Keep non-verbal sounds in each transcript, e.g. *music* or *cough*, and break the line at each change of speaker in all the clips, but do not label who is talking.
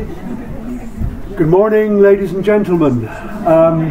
Good morning, ladies and gentlemen. Um,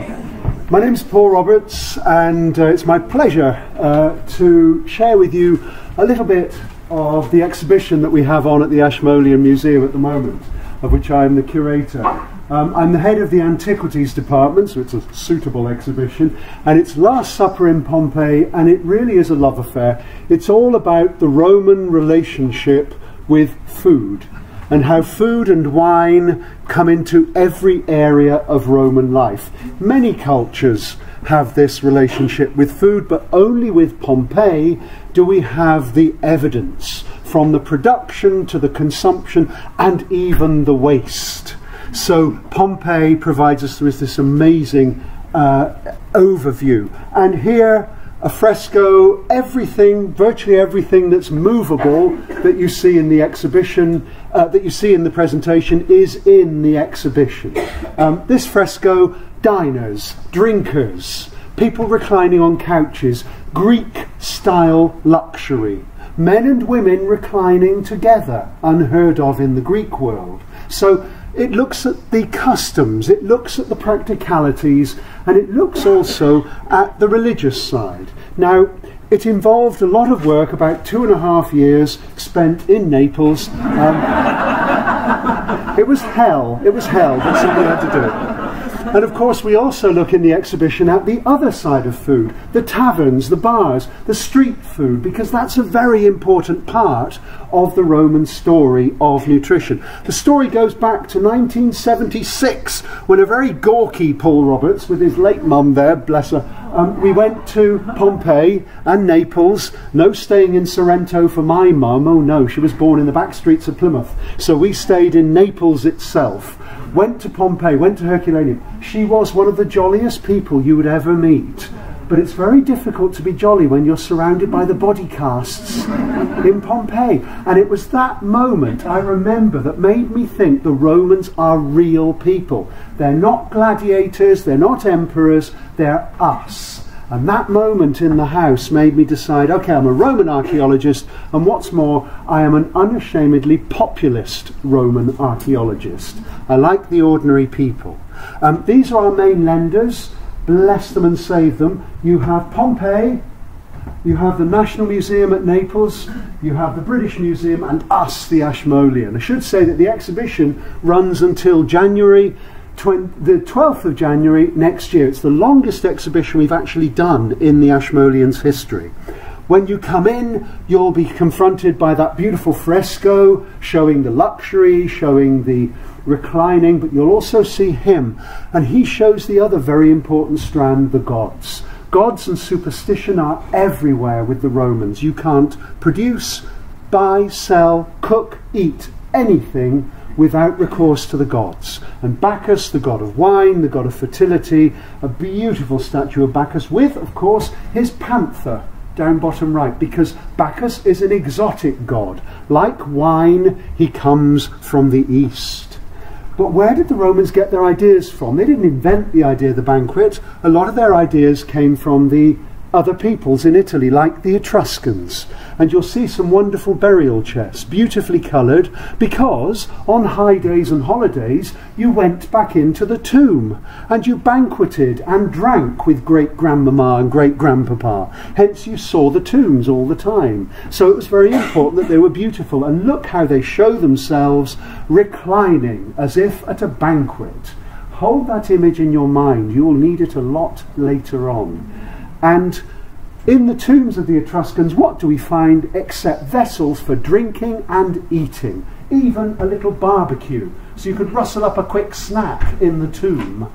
my name is Paul Roberts, and uh, it's my pleasure uh, to share with you a little bit of the exhibition that we have on at the Ashmolean Museum at the moment, of which I am the curator. Um, I'm the head of the Antiquities Department, so it's a suitable exhibition, and it's Last Supper in Pompeii, and it really is a love affair. It's all about the Roman relationship with food and how food and wine come into every area of Roman life. Many cultures have this relationship with food, but only with Pompeii do we have the evidence from the production to the consumption and even the waste. So Pompeii provides us with this amazing uh, overview. And here a fresco, everything, virtually everything that's movable that you see in the exhibition, uh, that you see in the presentation, is in the exhibition. Um, this fresco, diners, drinkers, people reclining on couches, Greek style luxury, men and women reclining together, unheard of in the Greek world. So it looks at the customs, it looks at the practicalities, and it looks also at the religious side. Now, it involved a lot of work, about two and a half years spent in Naples. Um, *laughs* it was hell, it was hell, but somebody had to do it. And of course, we also look in the exhibition at the other side of food the taverns, the bars, the street food, because that's a very important part of the Roman story of nutrition. The story goes back to 1976 when a very gawky Paul Roberts, with his late mum there, bless her, um, we went to Pompeii and Naples. No staying in Sorrento for my mum. Oh no, she was born in the back streets of Plymouth. So we stayed in Naples itself went to Pompeii, went to Herculaneum. She was one of the jolliest people you would ever meet. But it's very difficult to be jolly when you're surrounded by the body casts in Pompeii. And it was that moment I remember that made me think the Romans are real people. They're not gladiators, they're not emperors, they're us. And that moment in the house made me decide okay, I'm a Roman archaeologist, and what's more, I am an unashamedly populist Roman archaeologist. I like the ordinary people. Um, these are our main lenders. Bless them and save them. You have Pompeii, you have the National Museum at Naples, you have the British Museum, and us, the Ashmolean. I should say that the exhibition runs until January the 12th of January next year. It's the longest exhibition we've actually done in the Ashmoleans' history. When you come in, you'll be confronted by that beautiful fresco showing the luxury, showing the reclining, but you'll also see him. And he shows the other very important strand, the gods. Gods and superstition are everywhere with the Romans. You can't produce, buy, sell, cook, eat anything without recourse to the gods. And Bacchus, the god of wine, the god of fertility, a beautiful statue of Bacchus with, of course, his panther down bottom right, because Bacchus is an exotic god. Like wine, he comes from the east. But where did the Romans get their ideas from? They didn't invent the idea of the banquet. A lot of their ideas came from the other peoples in Italy, like the Etruscans. And you'll see some wonderful burial chests, beautifully coloured, because on high days and holidays you went back into the tomb and you banqueted and drank with great grandmama and great grandpapa. Hence you saw the tombs all the time. So it was very important that they were beautiful. And look how they show themselves reclining as if at a banquet. Hold that image in your mind. You will need it a lot later on. And in the tombs of the Etruscans, what do we find except vessels for drinking and eating? Even a little barbecue, so you could rustle up a quick snack in the tomb.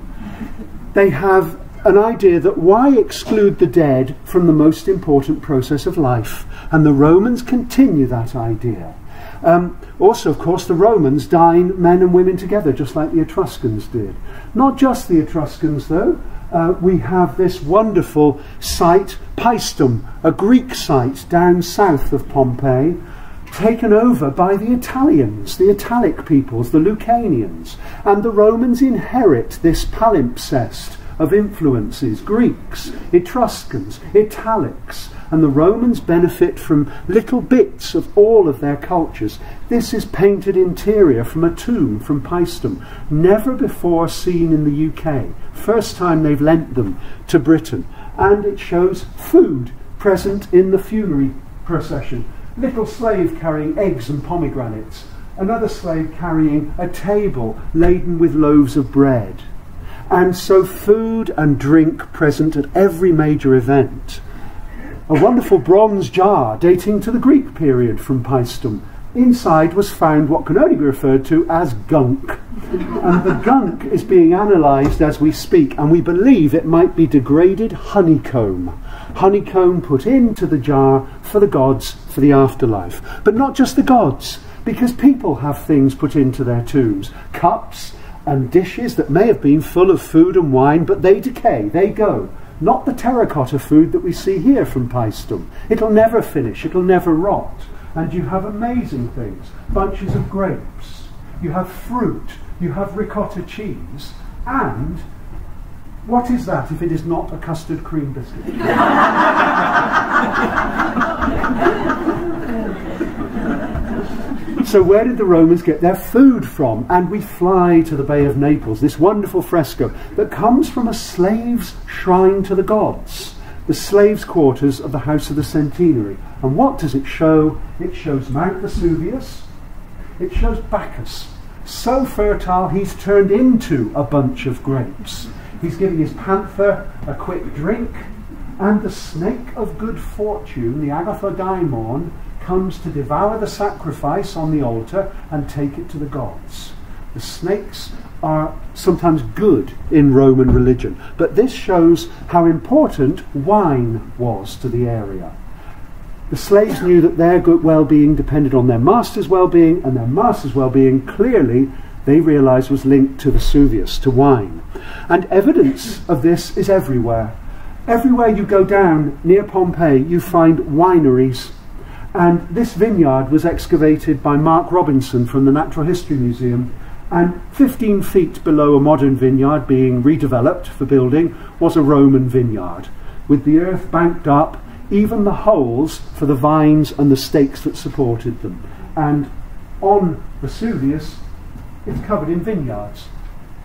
They have an idea that why exclude the dead from the most important process of life? And the Romans continue that idea. Um, also, of course, the Romans dine men and women together, just like the Etruscans did. Not just the Etruscans, though uh, we have this wonderful site, Paestum, a Greek site down south of Pompeii, taken over by the Italians, the Italic peoples, the Lucanians. And the Romans inherit this palimpsest of influences Greeks, Etruscans, Italics. And the Romans benefit from little bits of all of their cultures. This is painted interior from a tomb from Paestum, never before seen in the UK. First time they've lent them to Britain. And it shows food present in the funerary procession. Little slave carrying eggs and pomegranates, another slave carrying a table laden with loaves of bread. And so, food and drink present at every major event. A wonderful bronze jar dating to the Greek period from Paestum. Inside was found what can only be referred to as gunk. And the gunk is being analysed as we speak, and we believe it might be degraded honeycomb. Honeycomb put into the jar for the gods for the afterlife. But not just the gods, because people have things put into their tombs cups and dishes that may have been full of food and wine, but they decay, they go. Not the terracotta food that we see here from Paestum. It'll never finish, it'll never rot. And you have amazing things bunches of grapes, you have fruit, you have ricotta cheese, and what is that if it is not a custard cream biscuit? *laughs* So, where did the Romans get their food from? And we fly to the Bay of Naples, this wonderful fresco that comes from a slave's shrine to the gods, the slaves' quarters of the House of the Centenary. And what does it show? It shows Mount Vesuvius, it shows Bacchus, so fertile he's turned into a bunch of grapes. He's giving his panther a quick drink, and the snake of good fortune, the Agathodaimon, comes to devour the sacrifice on the altar and take it to the gods. The snakes are sometimes good in Roman religion, but this shows how important wine was to the area. The slaves knew that their good well being depended on their master's well being, and their master's well being clearly they realized was linked to Vesuvius, to wine. And evidence of this is everywhere. Everywhere you go down near Pompeii, you find wineries and this vineyard was excavated by Mark Robinson from the Natural History Museum. And 15 feet below a modern vineyard being redeveloped for building was a Roman vineyard, with the earth banked up, even the holes for the vines and the stakes that supported them. And on Vesuvius, it's covered in vineyards.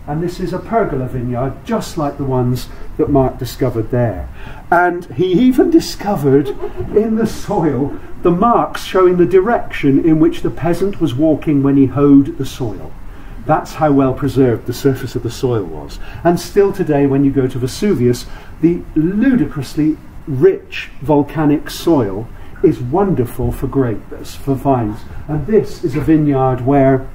And this is a pergola vineyard, just like the ones that Mark discovered there. And he even *laughs* discovered in the soil the marks showing the direction in which the peasant was walking when he hoed the soil. That's how well preserved the surface of the soil was. And still today, when you go to Vesuvius, the ludicrously rich volcanic soil is wonderful for grapes, for vines. And this is a vineyard where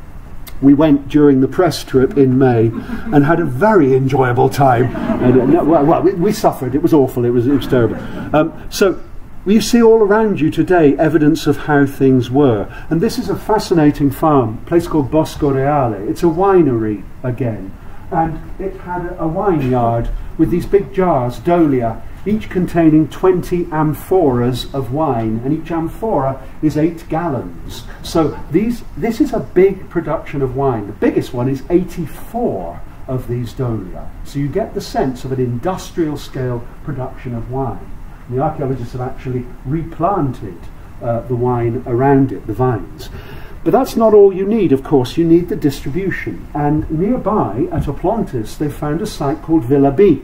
we went during the press trip in May and had a very enjoyable time. And, uh, well, well we, we, suffered. It was awful. It was, it was terrible. Um, so you see all around you today evidence of how things were. And this is a fascinating farm, a place called Bosco Reale. It's a winery again. And it had a, a wine yard with these big jars, Dolia, each containing 20 amphoras of wine, and each amphora is 8 gallons. So these, this is a big production of wine. The biggest one is 84 of these dolia. So you get the sense of an industrial scale production of wine. And the archaeologists have actually replanted uh, the wine around it, the vines. But that's not all you need, of course, you need the distribution. And nearby at Oplontis, they found a site called Villa B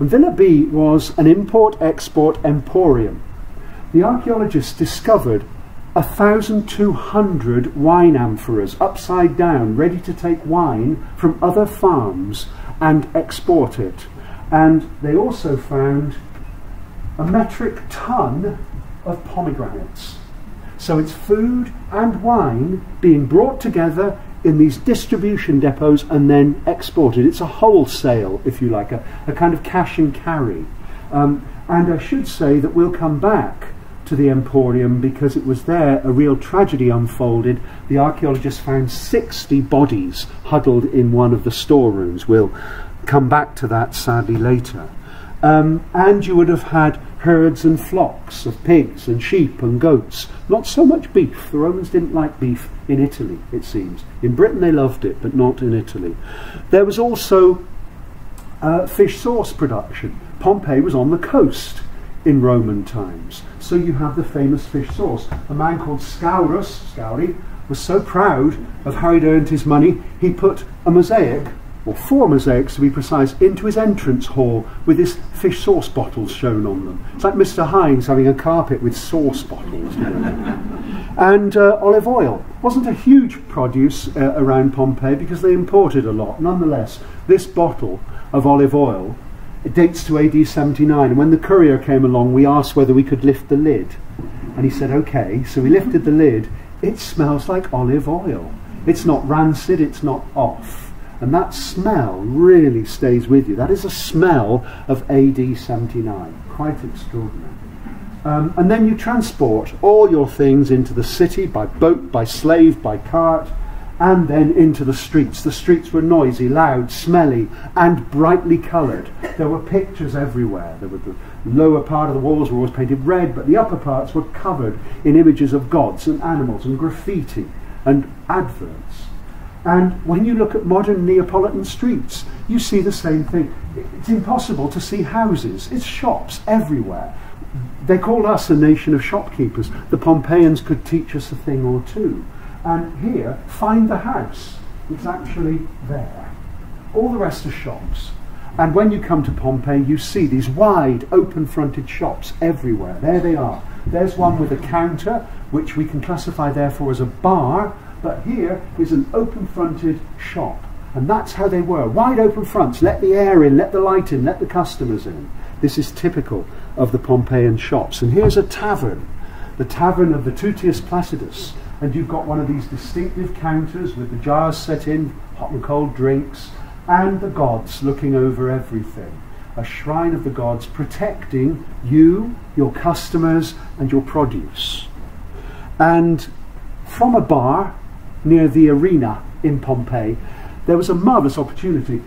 Villa B was an import-export emporium. The archaeologists discovered 1,200 wine amphoras upside down, ready to take wine from other farms and export it. And they also found a metric ton of pomegranates. So it's food and wine being brought together in these distribution depots and then exported. It's a wholesale, if you like, a, a kind of cash and carry. Um, and I should say that we'll come back to the Emporium because it was there a real tragedy unfolded. The archaeologists found 60 bodies huddled in one of the storerooms. We'll come back to that sadly later. Um, and you would have had herds and flocks of pigs and sheep and goats. Not so much beef. The Romans didn't like beef in Italy, it seems. In Britain they loved it, but not in Italy. There was also uh, fish sauce production. Pompeii was on the coast. in Roman times. So you have the famous fish sauce. A man called Scaurus, Scauri, was so proud of how he'd earned his money, he put a mosaic, or four mosaics to be precise, into his entrance hall with his fish sauce bottles shown on them. It's like Mr. Heinz having a carpet with sauce bottles. *laughs* and uh, olive oil wasn't a huge produce uh, around Pompeii because they imported a lot. Nonetheless, this bottle of olive oil it dates to AD 79. When the courier came along, we asked whether we could lift the lid. And he said, okay. So we lifted the lid. It smells like olive oil. It's not rancid, it's not off. And that smell really stays with you. That is a smell of AD 79. Quite extraordinary. Um, and then you transport all your things into the city by boat, by slave, by cart and then into the streets. The streets were noisy, loud, smelly, and brightly coloured. There were pictures everywhere. There were the lower part of the walls were always painted red, but the upper parts were covered in images of gods and animals and graffiti and adverts. And when you look at modern Neapolitan streets, you see the same thing. It's impossible to see houses. It's shops everywhere. They call us a nation of shopkeepers. The Pompeians could teach us a thing or two and here find the house. It's actually there. All the rest are shops. And when you come to Pompeii, you see these wide, open fronted shops everywhere. There they are. There's one with a counter, which we can classify therefore as a bar, but here is an open fronted shop. And that's how they were wide open fronts. Let the air in, let the light in, let the customers in. This is typical of the Pompeian shops. And here's a tavern, the tavern of Vetutius Placidus and you've got one of these distinctive counters with the jars set in, hot and cold drinks, and the gods looking over everything. A shrine of the gods protecting you, your customers, and your produce. And from a bar near the arena in Pompeii, there was a marvellous opportunity.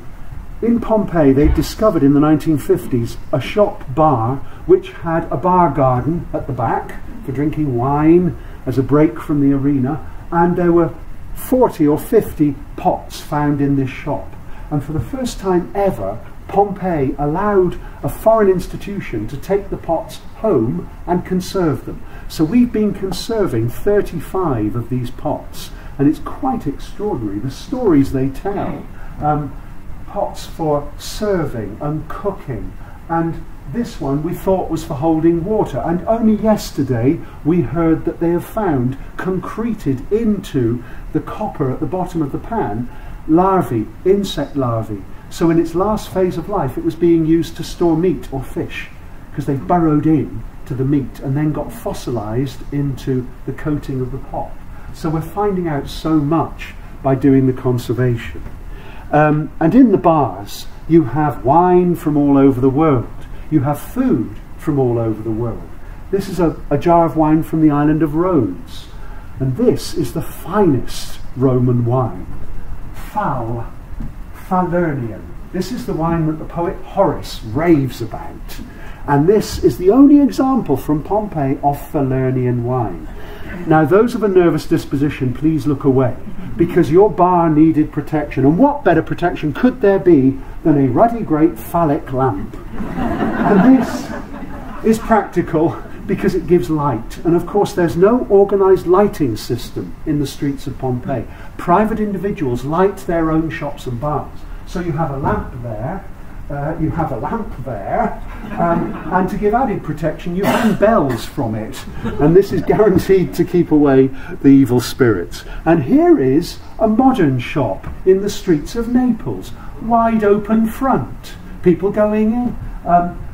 In Pompeii, they discovered in the 1950s a shop bar which had a bar garden at the back for drinking wine as a break from the arena, and there were 40 or 50 pots found in this shop. And for the first time ever, Pompeii allowed a foreign institution to take the pots home and conserve them. So we've been conserving 35 of these pots, and it's quite extraordinary the stories they tell. Um, pots for serving and cooking, and this one we thought was for holding water, and only yesterday we heard that they have found concreted into the copper at the bottom of the pan larvae, insect larvae. So in its last phase of life, it was being used to store meat or fish because they burrowed in to the meat and then got fossilized into the coating of the pot. So we're finding out so much by doing the conservation. Um, and in the bars, you have wine from all over the world you have food from all over the world. This is a, a jar of wine from the island of Rhodes. And this is the finest Roman wine. Fal, Falernian. This is the wine that the poet Horace raves about. And this is the only example from Pompeii of Falernian wine. Now, those of a nervous disposition, please look away, because your bar needed protection. And what better protection could there be than a ruddy great phallic lamp? And this is practical because it gives light. And of course, there's no organized lighting system in the streets of Pompeii. Private individuals light their own shops and bars. So you have a lamp there, you have a lamp there, um, and to give added protection, you hang bells from it. And this is guaranteed to keep away the evil spirits. And here is a modern shop in the streets of Naples, wide open front, people going in. Um,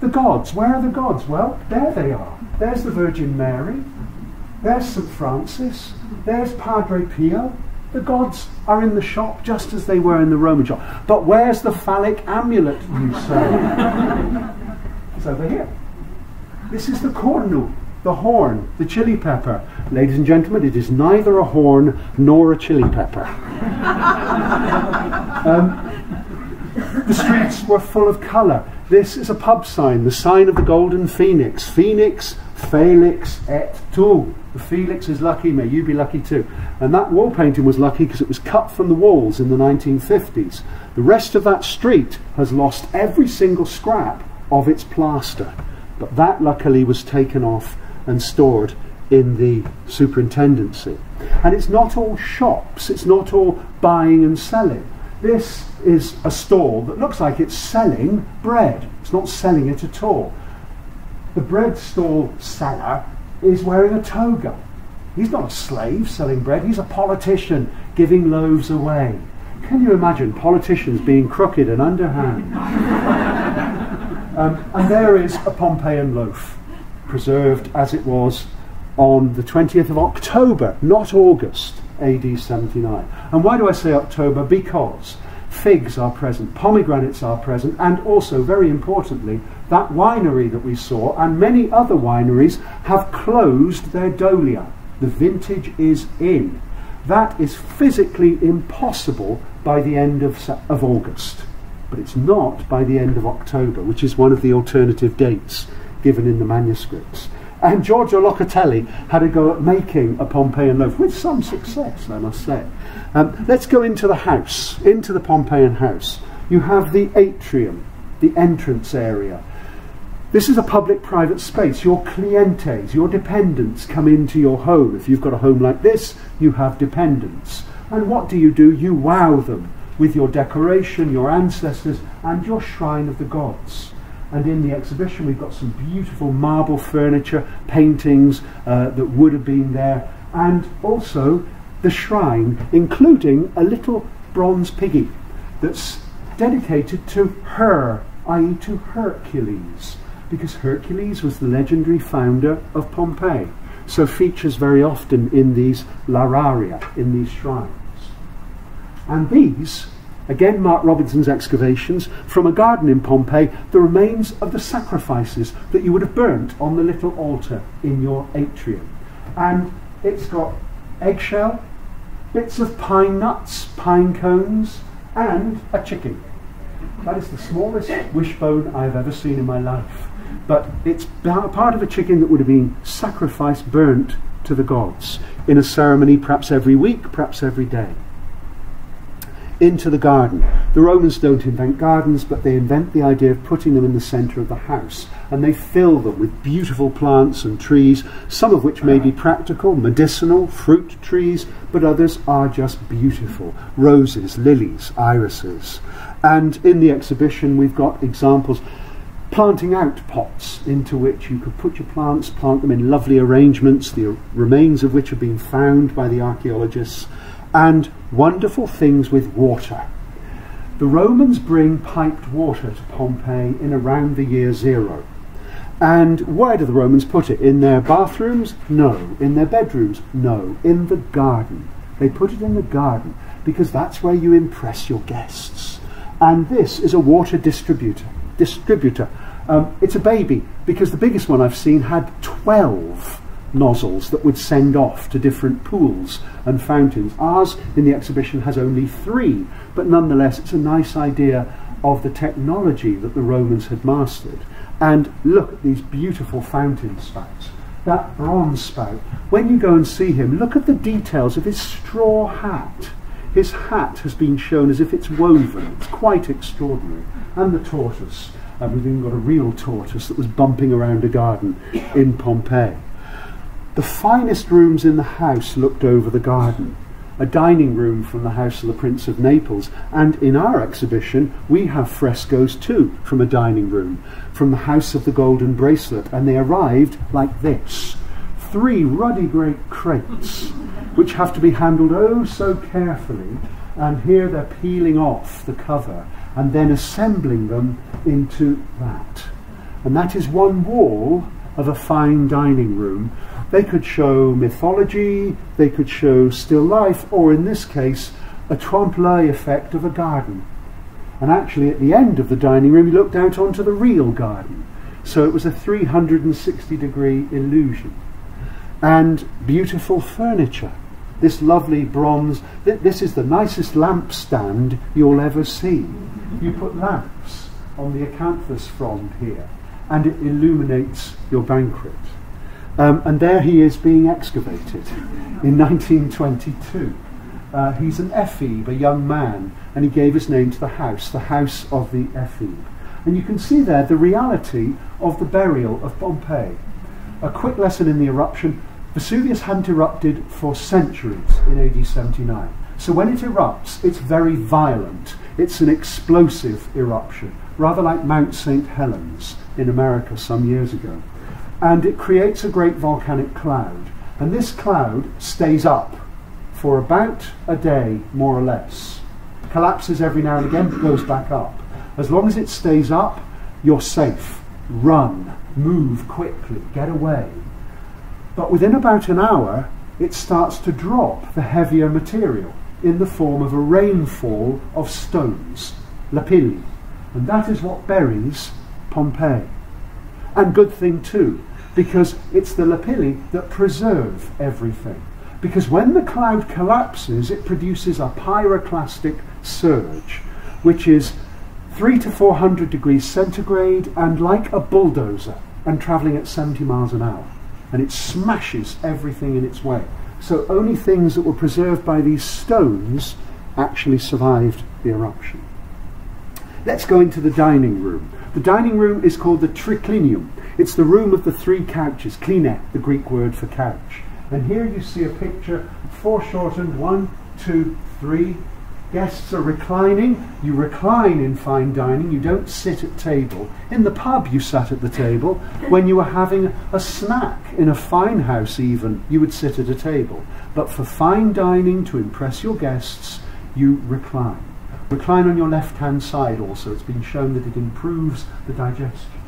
the gods, where are the gods? Well, there they are. There's the Virgin Mary, there's St. Francis, there's Padre Pio, the gods are in the shop just as they were in the Roman shop. But where's the phallic amulet, you say? *laughs* it's over here. This is the cornu, the horn, the chili pepper. Ladies and gentlemen, it is neither a horn nor a chili pepper. *laughs* um, the streets were full of colour. This is a pub sign, the sign of the golden phoenix. Phoenix, Felix et tu. The Felix is lucky, may you be lucky too. And that wall painting was lucky because it was cut from the walls in the 1950s. The rest of that street has lost every single scrap of its plaster. But that luckily was taken off and stored in the superintendency. And it's not all shops, it's not all buying and selling. This is a stall that looks like it's selling bread. It's not selling it at all. The bread stall seller is wearing a toga. He's not a slave selling bread, he's a politician giving loaves away. Can you imagine politicians being crooked and underhand? *laughs* um, and there is a Pompeian loaf, preserved as it was on the 20th of October, not August, AD 79. And why do I say October? Because figs are present, pomegranates are present, and also, very importantly, that winery that we saw and many other wineries have closed their dolia. The vintage is in. That is physically impossible by the end of, of August, but it's not by the end of October, which is one of the alternative dates given in the manuscripts. And Giorgio Locatelli had a go at making a Pompeian loaf with some success, I must say. Um, let's go into the house, into the Pompeian house. You have the atrium, the entrance area. This is a public-private space. Your clientes, your dependents come into your home. If you've got a home like this, you have dependents. And what do you do? You wow them with your decoration, your ancestors, and your shrine of the gods. And in the exhibition, we've got some beautiful marble furniture, paintings uh, that would have been there, and also the shrine, including a little bronze piggy that's dedicated to her, i.e., to Hercules, because Hercules was the legendary founder of Pompeii. So features very often in these lararia, in these shrines. And these Again, Mark Robinson's excavations from a garden in Pompeii, the remains of the sacrifices that you would have burnt on the little altar in your atrium. And it's got eggshell, bits of pine nuts, pine cones, and a chicken. That is the smallest wishbone I've ever seen in my life. But it's part of a chicken that would have been sacrificed, burnt to the gods in a ceremony perhaps every week, perhaps every day into the garden. The Romans don't invent gardens, but they invent the idea of putting them in the centre of the house. And they fill them with beautiful plants and trees, some of which may be practical, medicinal, fruit trees, but others are just beautiful. Roses, lilies, irises. And in the exhibition, we've got examples planting out pots into which you could put your plants, plant them in lovely arrangements, the remains of which have been found by the archaeologists and wonderful things with water. The Romans bring piped water to Pompeii in around the year zero. And where do the Romans put it? In their bathrooms? No. In their bedrooms? No. In the garden. They put it in the garden because that's where you impress your guests. And this is a water distributor. Distributor. Um, it's a baby because the biggest one I've seen had 12 nozzles that would send off to different pools and fountains. Ours in the exhibition has only three, but nonetheless it's a nice idea of the technology that the Romans had mastered. And look at these beautiful fountain spouts. That bronze spout, when you go and see him, look at the details of his straw hat. His hat has been shown as if it's woven. It's quite extraordinary. And the tortoise. And we've even got a real tortoise that was bumping around a garden in Pompeii. The finest rooms in the house looked over the garden, a dining room from the house of the Prince of Naples, and in our exhibition we have frescoes too from a dining room, from the House of the Golden Bracelet, and they arrived like this. Three ruddy great crates, which have to be handled oh so carefully, and here they're peeling off the cover and then assembling them into that. And that is one wall of a fine dining room they could show mythology, they could show still life, or in this case, a trompe l'oeil effect of a garden. And actually, at the end of the dining room, you looked out onto the real garden. So it was a 360 degree illusion. And beautiful furniture. This lovely bronze, th this is the nicest lamp stand you'll ever see. You put lamps on the acanthus frond here, and it illuminates your banquet. Um, and there he is being excavated in 1922. Uh, he's an ephebe, a young man, and he gave his name to the house, the House of the Ephebe. And you can see there the reality of the burial of Pompeii. A quick lesson in the eruption Vesuvius hadn't erupted for centuries in AD 79. So when it erupts, it's very violent. It's an explosive eruption, rather like Mount St. Helens in America some years ago. And it creates a great volcanic cloud. And this cloud stays up for about a day, more or less. Collapses every now and again, but goes back up. As long as it stays up, you're safe. Run, move quickly, get away. But within about an hour, it starts to drop the heavier material in the form of a rainfall of stones, lapilli. And that is what buries Pompeii. And good thing too, because it's the lapilli that preserve everything. Because when the cloud collapses, it produces a pyroclastic surge, which is three to four hundred degrees centigrade and like a bulldozer and travelling at 70 miles an hour. And it smashes everything in its way. So only things that were preserved by these stones actually survived the eruption. Let's go into the dining room. The dining room is called the triclinium. It's the room of the three couches, kline, the Greek word for couch. And here you see a picture, foreshortened, one, two, three. Guests are reclining. You recline in fine dining. You don't sit at table. In the pub, you sat at the table. When you were having a snack in a fine house, even, you would sit at a table. But for fine dining to impress your guests, you recline. Recline on your left hand side also. It's been shown that it improves the digestion.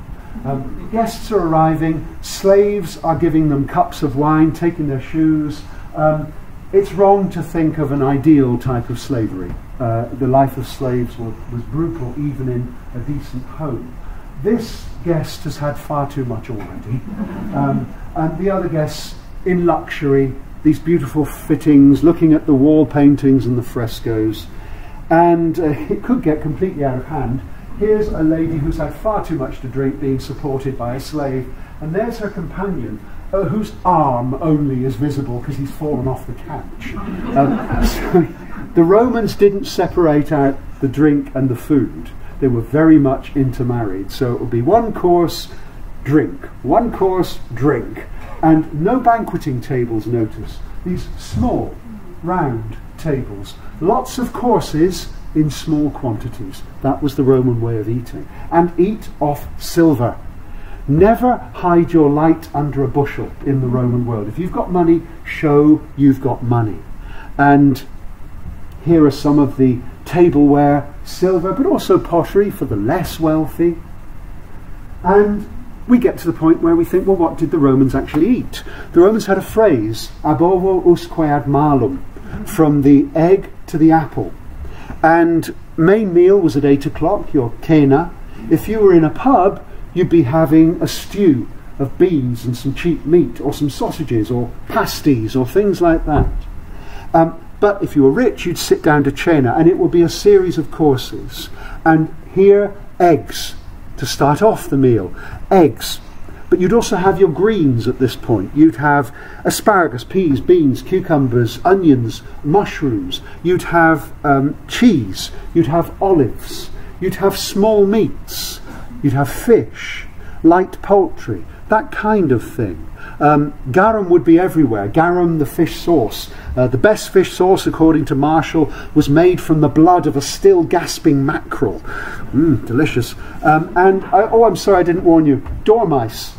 Um, guests are arriving, slaves are giving them cups of wine, taking their shoes. Um, it's wrong to think of an ideal type of slavery. Uh, the life of slaves was, was brutal even in a decent home. This guest has had far too much already. *laughs* Um, and the other guests in luxury, these beautiful fittings, looking at the wall paintings and the frescoes. And uh, *laughs* it could get completely out of hand. Here's a lady who's had far too much to drink being supported by a slave, and there's her companion, uh, whose arm only is visible because he's fallen off the couch. Um, so the Romans didn't separate out the drink and the food. They were very much intermarried. So it would be one course, drink, one course, drink, and no banqueting tables, notice. These small, round tables. Lots of courses in small quantities. That was the Roman way of eating. And eat off silver. Never hide your light under a bushel in the Roman world. If you've got money, show you've got money. And here are some of the tableware, silver, but also pottery for the less wealthy. And we get to the point where we think, well, what did the Romans actually eat? The Romans had a phrase, ab ovo usque ad malum, from the egg to the apple. And main meal was at 8 o'clock, your cena. If you were in a pub, you'd be having a stew of beans and some cheap meat, or some sausages, or pasties, or things like that. Um, but if you were rich, you'd sit down to cena, and it would be a series of courses. And here, eggs to start off the meal. Eggs. But you'd also have your greens at this point. You'd have asparagus, peas, beans, cucumbers, onions, mushrooms. You'd have um, cheese. You'd have olives. You'd have small meats. You'd have fish, light poultry, that kind of thing. Um, garum would be everywhere. Garum, the fish sauce. Uh, the best fish sauce, according to Martial, was made from the blood of a still gasping mackerel. Mmm, delicious. Um, and, I, oh, I'm sorry I didn't warn you. Dormice.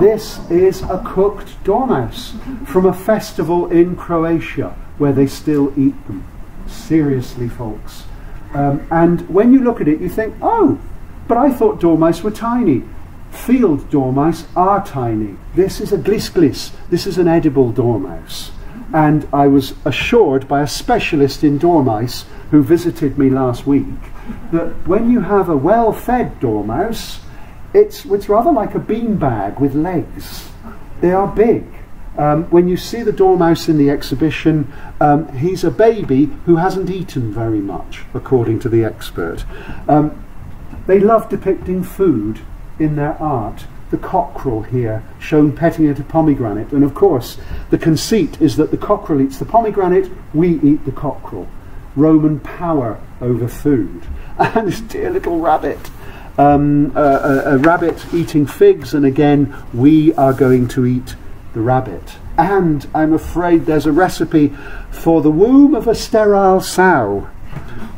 This is a cooked dormouse from a festival in Croatia where they still eat them. Seriously, folks. Um, and when you look at it, you think, oh, but I thought dormice were tiny. Field dormice are tiny. This is a glisglis. This is an edible dormouse. And I was assured by a specialist in dormice who visited me last week that when you have a well-fed dormouse, it's, it's rather like a beanbag with legs. They are big. Um, when you see the dormouse in the exhibition, um, he's a baby who hasn't eaten very much, according to the expert. Um, they love depicting food in their art. The cockerel here, shown petting at a pomegranate. And of course, the conceit is that the cockerel eats the pomegranate, we eat the cockerel. Roman power over food. *laughs* And this dear little rabbit. um, a, a, a rabbit eating figs, and again, we are going to eat the rabbit. And I'm afraid there's a recipe for the womb of a sterile sow.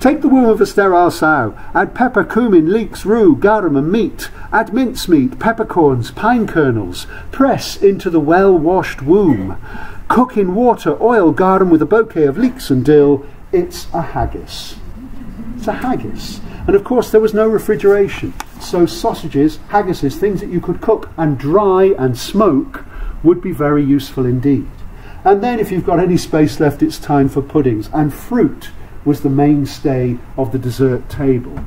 Take the womb of a sterile sow, add pepper, cumin, leeks, rue, garum, and meat. Add mincemeat, peppercorns, pine kernels. Press into the well washed womb. Cook in water, oil, garum with a bouquet of leeks and dill. It's a haggis. It's a haggis. And of course, there was no refrigeration. So, sausages, haggises, things that you could cook and dry and smoke would be very useful indeed. And then, if you've got any space left, it's time for puddings. And fruit was the mainstay of the dessert table.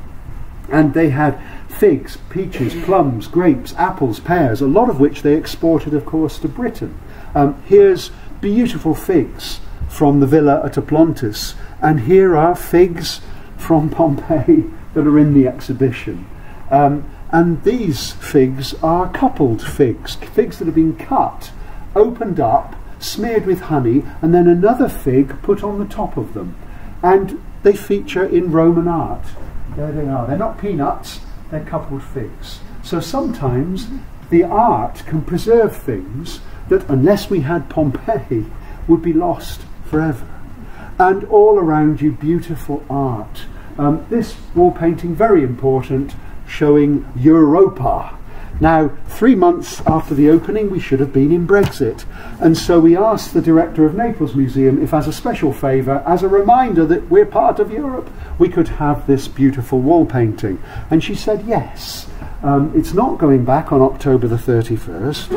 And they had figs, peaches, plums, grapes, apples, pears, a lot of which they exported, of course, to Britain. Um, here's beautiful figs from the villa at Oplontis, and here are figs from Pompeii that are in the exhibition. Um, and these figs are coupled figs, figs that have been cut, opened up, smeared with honey, and then another fig put on the top of them. And they feature in Roman art. There they are. They're not peanuts, they're coupled figs. So sometimes the art can preserve things that, unless we had Pompeii, would be lost forever. And all around you, beautiful art. Um, this wall painting, very important, showing Europa. Now, three months after the opening, we should have been in Brexit. And so we asked the director of Naples Museum if, as a special favour, as a reminder that we're part of Europe, we could have this beautiful wall painting. And she said yes. Um, it's not going back on October the 31st.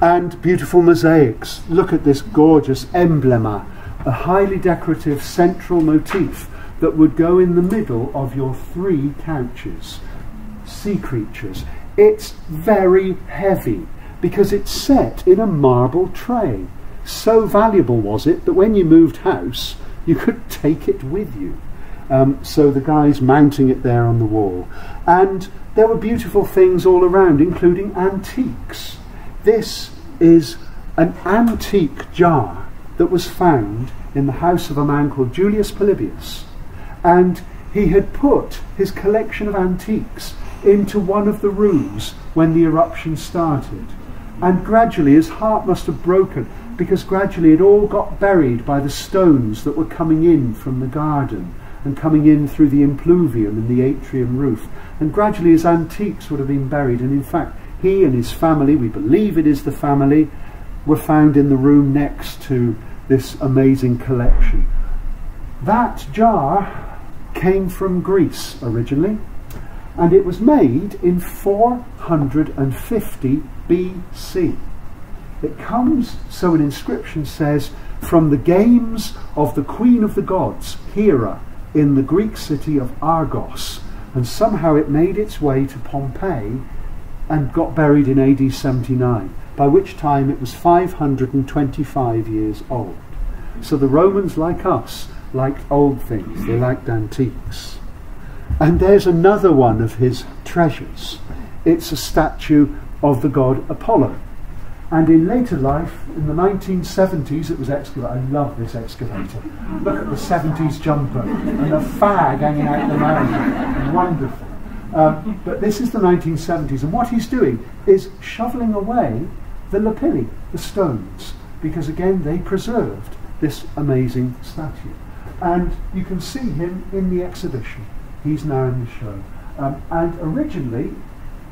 *laughs* and beautiful mosaics. Look at this gorgeous emblema, a highly decorative central motif that would go in the middle of your three couches. Sea creatures. It's very heavy because it's set in a marble tray. So valuable was it that when you moved house, you could take it with you. Um, so the guy's mounting it there on the wall. And there were beautiful things all around, including antiques. This is an antique jar that was found in the house of a man called Julius Polybius and he had put his collection of antiques into one of the rooms when the eruption started. And gradually his heart must have broken because gradually it all got buried by the stones that were coming in from the garden and coming in through the impluvium and the atrium roof. And gradually his antiques would have been buried. And in fact, he and his family, we believe it is the family, were found in the room next to this amazing collection. That jar came from Greece originally, and it was made in 450 BC. It comes, so an inscription says, from the games of the Queen of the Gods, Hera, in the Greek city of Argos, and somehow it made its way to Pompeii and got buried in AD 79, by which time it was 525 years old. So the Romans, like us, liked old things, they liked antiques. And there's another one of his treasures. It's a statue of the god Apollo. And in later life, in the 1970s, it was excavated. I love this excavator. Look at the 70s jumper and the fag hanging out the mouth. Wonderful. Um, but this is the 1970s, and what he's doing is shoveling away the lapilli, the stones, because again they preserved this amazing statue and you can see him in the exhibition. He's now in the show. Um, and originally,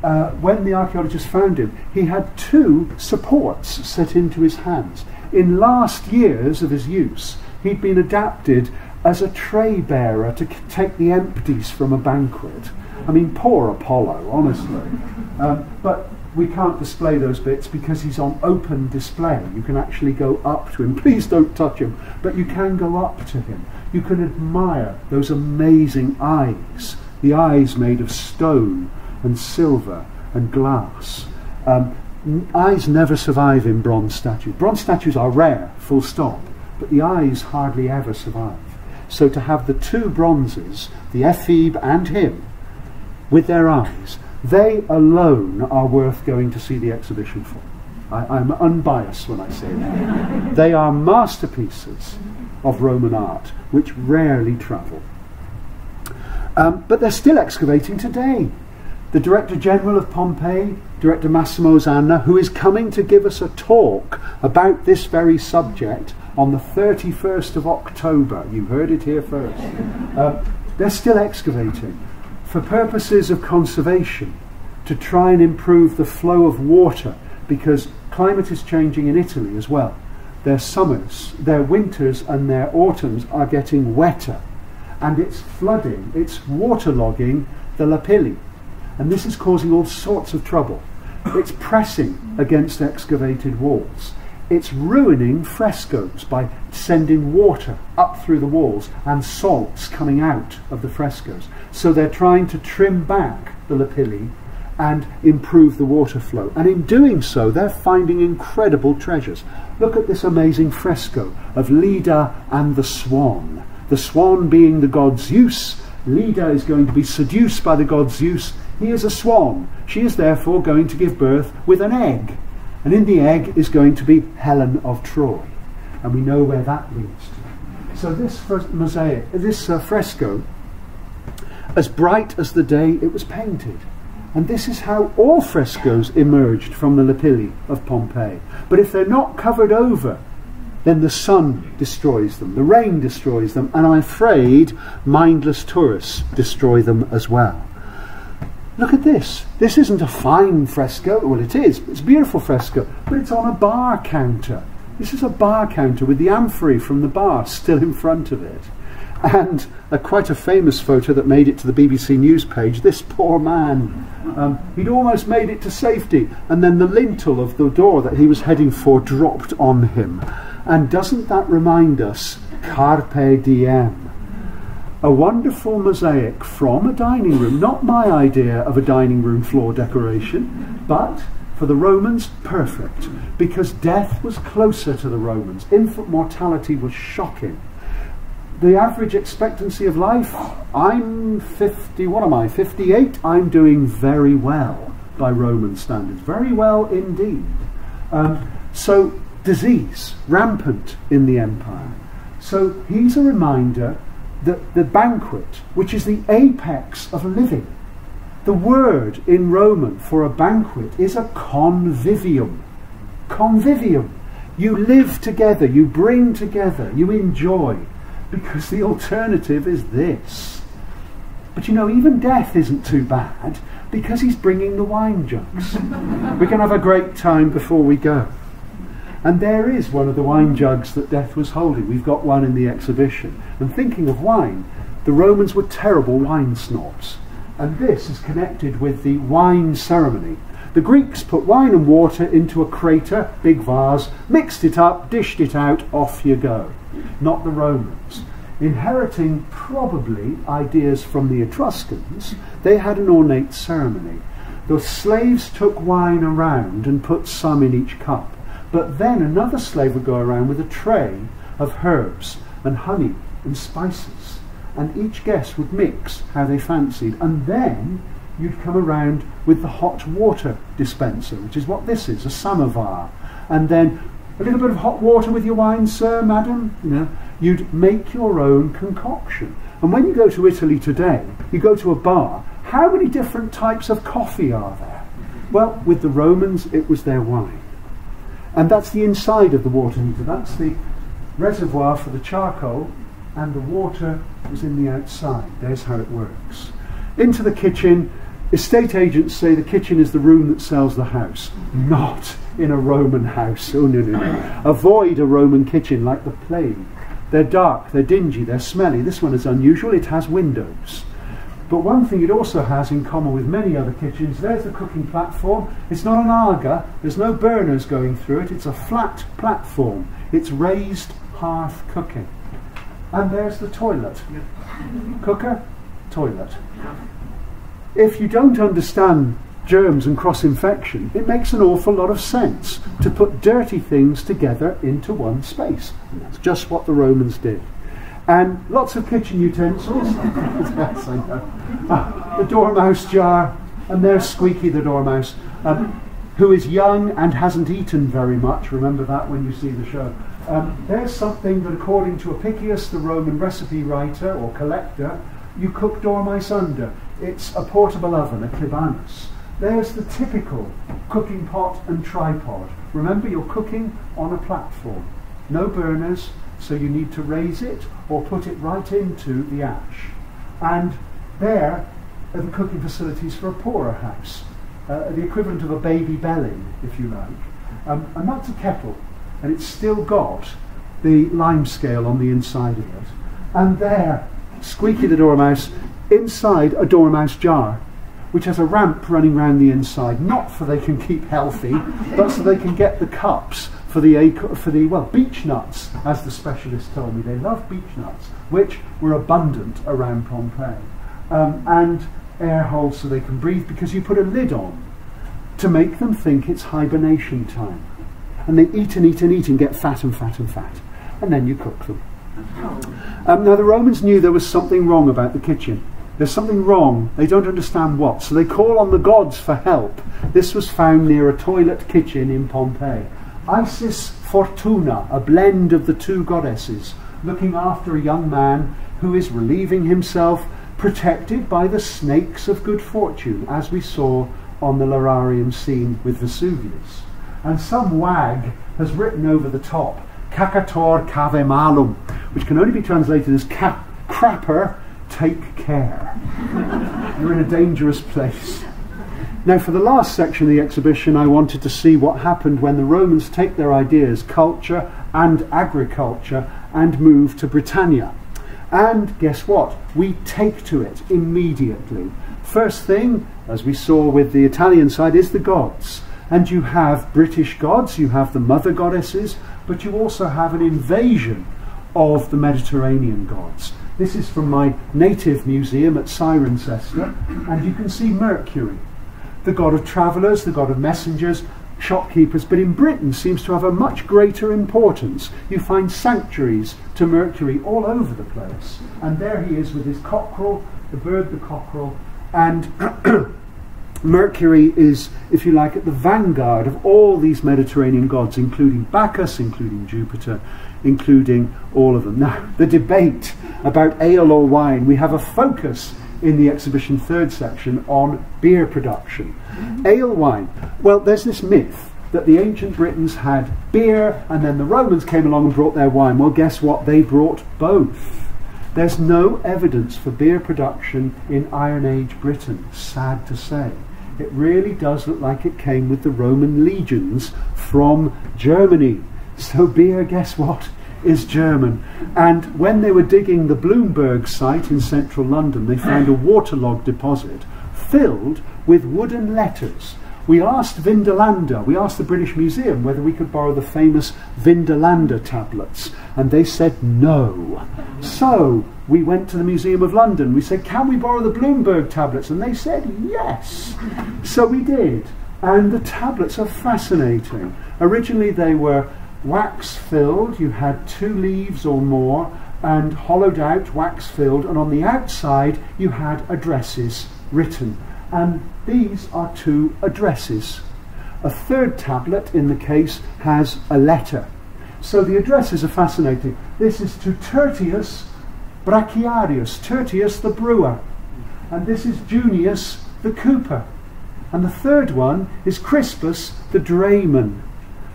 uh, when the archaeologists found him, he had two supports set into his hands. In last years of his use, he'd been adapted as a tray bearer to take the empties from a banquet. I mean, poor Apollo, honestly. Um, but we can't display those bits because he's on open display. You can actually go up to him. *laughs* Please don't touch him, but you can go up to him. You can admire those amazing eyes, the eyes made of stone and silver and glass. Um, eyes never survive in bronze statues. Bronze statues are rare, full stop, but the eyes hardly ever survive. So to have the two bronzes, the ephebe and him, with their eyes, they alone are worth going to see the exhibition for. I, am unbiased when I say that. *laughs* they are masterpieces of Roman art which rarely travel. Um, but they're still excavating today. The Director General of Pompeii, Director Massimo Osanna, who is coming to give us a talk about this very subject on the 31st of October. You heard it here first. Uh, they're still excavating for purposes of conservation to try and improve the flow of water because climate is changing in Italy as well. Their summers, their winters, and their autumns are getting wetter and it's flooding, it's waterlogging the lapilli. And this is causing all sorts of trouble. It's pressing against excavated walls. It's ruining frescoes by sending water up through the walls and salts coming out of the frescoes. So they're trying to trim back the lapilli and improve the water flow. And in doing so, they're finding incredible treasures. Look at this amazing fresco of Leda and the swan. The swan being the god Zeus. Leda is going to be seduced by the god Zeus. He is a swan. She is therefore going to give birth with an egg. And in the egg is going to be Helen of Troy. And we know where that leads to. So this mosaic, this uh, fresco, as bright as the day it was painted. And this is how all frescoes emerged from the lapilli of Pompeii. But if they're not covered over, then the sun destroys them, the rain destroys them, and I'm afraid mindless tourists destroy them as well. Look at this. This isn't a fine fresco. Well, it is. It's a beautiful fresco, but it's on a bar counter. This is a bar counter with the amphorae from the bar still in front of it. And a, quite a famous photo that made it to the BBC News page. This poor man, um, he'd almost made it to safety, and then the lintel of the door that he was heading for dropped on him. And doesn't that remind us, carpe diem? A wonderful mosaic from a dining room, not my idea of a dining room floor decoration, but for the Romans, perfect, because death was closer to the Romans. Infant mortality was shocking. The average expectancy of life, I'm 50, what am I, 58? I'm doing very well by Roman standards, very well indeed. Um, so disease rampant in the empire. So he's a reminder that the banquet, which is the apex of living, the word in Roman for a banquet is a convivium. Convivium. You live together, you bring together, you enjoy, because the alternative is this. But you know, even death isn't too bad because he's bringing the wine jugs. *laughs* we can have a great time before we go. And there is one of the wine jugs that Death was holding. We've got one in the exhibition. And thinking of wine, the Romans were terrible wine snobs. And this is connected with the wine ceremony. The Greeks put wine and water into a crater, big vase, mixed it up, dished it out, off you go. Not the Romans. Inheriting probably ideas from the Etruscans, they had an ornate ceremony. The slaves took wine around and put some in each cup. But then another slave would go around with a tray of herbs and honey and spices, and each guest would mix how they fancied. And then you'd come around with the hot water dispenser, which is what this is, a samovar. And then a little bit of hot water with your wine, sir, madam. You know, you'd make your own concoction. And when you go to Italy today, you go to a bar, how many different types of coffee are there? Well, with the Romans, it was their wine. And that's the inside of the water heater. That's the reservoir for the charcoal, and the water is in the outside. There's how it works. Into the kitchen. Estate agents say the kitchen is the room that sells the house. Not in a Roman house. Oh, no, no, no. Avoid a Roman kitchen like the plague. They're dark, they're dingy, they're smelly. This one is unusual. It has windows. But one thing it also has in common with many other kitchens, there's the cooking platform. It's not an aga, there's no burners going through it, it's a flat platform. It's raised hearth cooking. And there's the toilet. Cooker, toilet. If you don't understand germs and cross infection, it makes an awful lot of sense to put dirty things together into one space. And that's just what the Romans did and lots of kitchen utensils. *laughs* yes, I know. Ah, the dormouse jar, and there's Squeaky the dormouse, um, who is young and hasn't eaten very much. Remember that when you see the show. Um, there's something that, according to Apicius, the Roman recipe writer or collector, you cook dormice under. It's a portable oven, a clibanus. There's the typical cooking pot and tripod. Remember, you're cooking on a platform. No burners, so you need to raise it or put it right into the ash. And there are the cooking facilities for a poorer house, uh, the equivalent of a baby Belling, if you like. Um, and that's a kettle, and it's still got the lime scale on the inside of it. And there, Squeaky the Dormouse, inside a Dormouse jar, which has a ramp running round the inside, not for they can keep healthy, but so they can get the cups for the, for the well, beech nuts, as the specialist told me. They love beech nuts, which were abundant around Pompeii. Um, and air holes so they can breathe because you put a lid on to make them think it's hibernation time. And they eat and eat and eat and get fat and fat and fat. And then you cook them. Um, now, the Romans knew there was something wrong about the kitchen. There's something wrong. They don't understand what. So they call on the gods for help. This was found near a toilet kitchen in Pompeii. Isis Fortuna, a blend of the two goddesses, looking after a young man who is relieving himself, protected by the snakes of good fortune, as we saw on the Lararium scene with Vesuvius. And some wag has written over the top, Cacator cave malum, which can only be translated as crapper, take care. *laughs* You're in a dangerous place. Now, for the last section of the exhibition, I wanted to see what happened when the Romans take their ideas, culture and agriculture, and move to Britannia. And guess what? We take to it immediately. First thing, as we saw with the Italian side, is the gods. And you have British gods, you have the mother goddesses, but you also have an invasion of the Mediterranean gods. This is from my native museum at Cirencester, and you can see Mercury the god of travellers, the god of messengers, shopkeepers, but in Britain seems to have a much greater importance. You find sanctuaries to Mercury all over the place. And there he is with his cockerel, the bird, the cockerel, and *clears throat* Mercury is, if you like, at the vanguard of all these Mediterranean gods, including Bacchus, including Jupiter, including all of them. Now, the debate about ale or wine, we have a focus in the exhibition third section on beer production. Mm-hmm. Ale wine. Well, there's this myth that the ancient Britons had beer and then the Romans came along and brought their wine. Well, guess what? They brought both. There's no evidence for beer production in Iron Age Britain, sad to say. It really does look like it came with the Roman legions from Germany. So, beer, guess what? Is German. And when they were digging the Bloomberg site in central London, they found a waterlogged deposit filled with wooden letters. We asked Vindolanda, we asked the British Museum whether we could borrow the famous Vindolanda tablets, and they said no. So we went to the Museum of London. We said, Can we borrow the Bloomberg tablets? And they said yes. So we did. And the tablets are fascinating. Originally, they were wax filled, you had two leaves or more, and hollowed out, wax filled, and on the outside you had addresses written. And these are two addresses. A third tablet in the case has a letter. So the addresses are fascinating. This is to Tertius Brachiarius, Tertius the brewer. And this is Junius the cooper. And the third one is Crispus the drayman.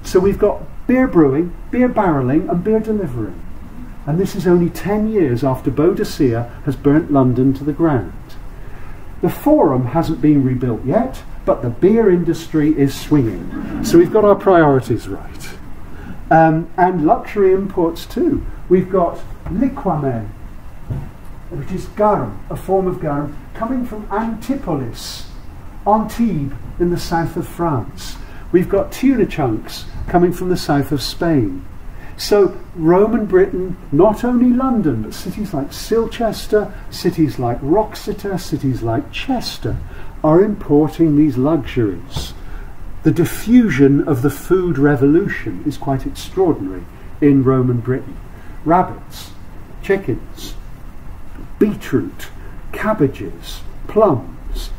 So we've got beer brewing, beer barrelling, and beer delivering. And this is only 10 years after Boadicea has burnt London to the ground. The Forum hasn't been rebuilt yet, but the beer industry is swinging. So we've got our priorities right. Um, and luxury imports too. We've got liquamen, which is garum, a form of garum, coming from Antipolis, Antibes, in the south of France. We've got tuna chunks coming from the south of Spain. So Roman Britain, not only London, but cities like Silchester, cities like Wroxeter, cities like Chester, are importing these luxuries. The diffusion of the food revolution is quite extraordinary in Roman Britain. Rabbits, chickens, beetroot, cabbages, plums,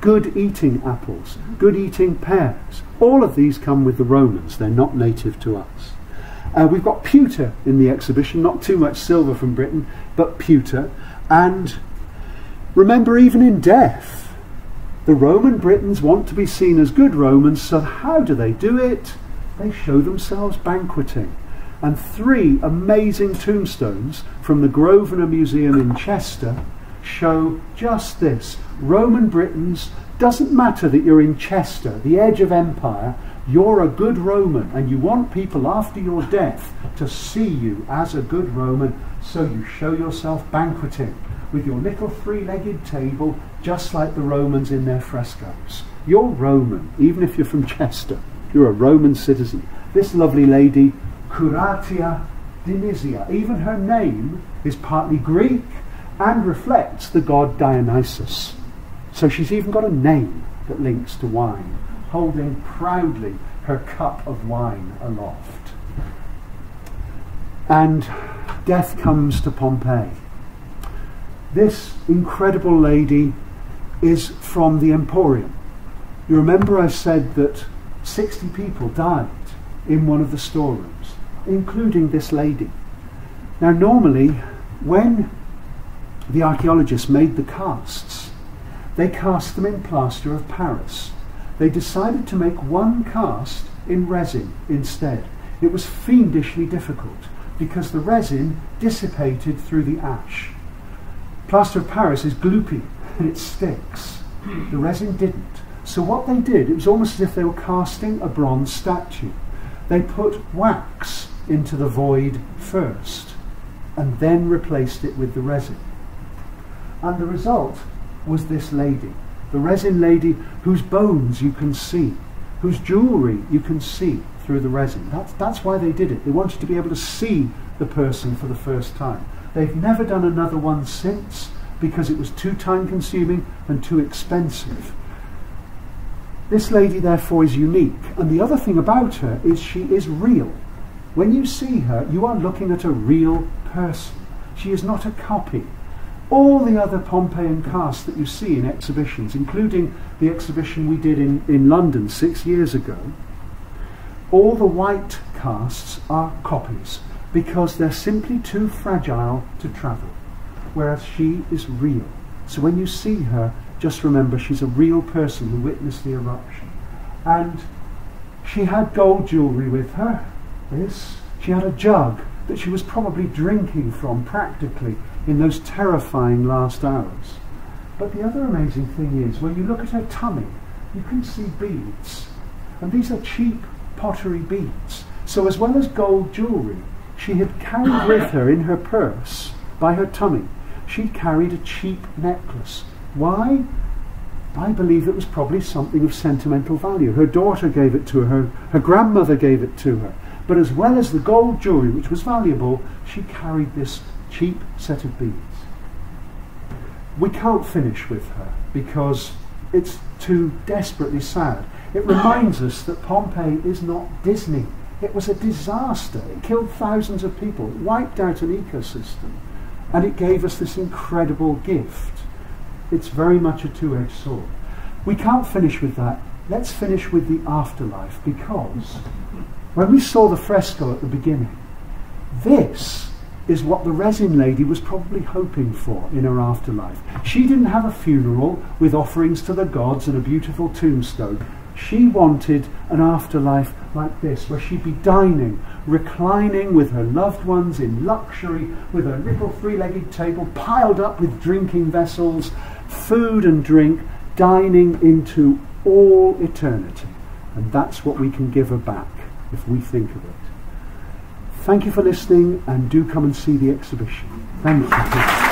good eating apples, good eating pears, all of these come with the Romans, they're not native to us. Uh, we've got pewter in the exhibition, not too much silver from Britain, but pewter. And Remember, even in death, the Roman Britons want to be seen as good Romans, so how do they do it? They show themselves banqueting. And three amazing tombstones from the Grosvenor Museum in Chester show just this. Roman Britons, doesn't matter that you're in Chester, the edge of empire, you're a good Roman and you want people after your death to see you as a good Roman, so you show yourself banqueting with your little three-legged table, just like the Romans in their frescoes. You're Roman, even if you're from Chester. You're a Roman citizen. This lovely lady, Curatia Dionysia, even her name is partly Greek and reflects the god Dionysus. So she's even got a name that links to wine, holding proudly her cup of wine aloft. And death comes to Pompeii. This incredible lady is from the Emporium. You remember I said that 60 people died in one of the storerooms, including this lady. Now, normally, when the archaeologists made the casts, they cast them in plaster of Paris. They decided to make one cast in resin instead. It was fiendishly difficult because the resin dissipated through the ash. Plaster of Paris is gloopy and it sticks. The resin didn't. So what they did, it was almost as if they were casting a bronze statue. They put wax into the void first and then replaced it with the resin. And the result was this lady, the resin lady whose bones you can see, whose jewellery you can see through the resin. That's, that's why they did it. They wanted to be able to see the person for the first time. They've never done another one since because it was too time consuming and too expensive. This lady, therefore, is unique. And the other thing about her is she is real. When you see her, you are looking at a real person. She is not a copy. All the other Pompeian casts that you see in exhibitions, including the exhibition we did in, in London six years ago, all the white casts are copies because they're simply too fragile to travel, whereas she is real. So when you see her, just remember she's a real person who witnessed the eruption. And she had gold jewellery with her, this. She had a jug that she was probably drinking from practically in those terrifying last hours. But the other amazing thing is, when you look at her tummy, you can see beads. And these are cheap pottery beads. So as well as gold jewellery, she had carried with her in her purse, by her tummy, she'd carried a cheap necklace. Why? I believe it was probably something of sentimental value. Her daughter gave it to her, her grandmother gave it to her. But as well as the gold jewellery, which was valuable, she carried this cheap set of beads. We can't finish with her because it's too desperately sad. It reminds us that Pompeii is not Disney. It was a disaster. It killed thousands of people, it wiped out an ecosystem, and it gave us this incredible gift. It's very much a two edged sword. We can't finish with that. Let's finish with the afterlife because when we saw the fresco at the beginning, this is what the resin lady was probably hoping for in her afterlife. She didn't have a funeral with offerings to the gods and a beautiful tombstone. She wanted an afterlife like this, where she'd be dining, reclining with her loved ones in luxury, with her little three legged table piled up with drinking vessels, food and drink, dining into all eternity. And that's what we can give her back if we think of it. Thank you for listening and do come and see the exhibition. Thank you.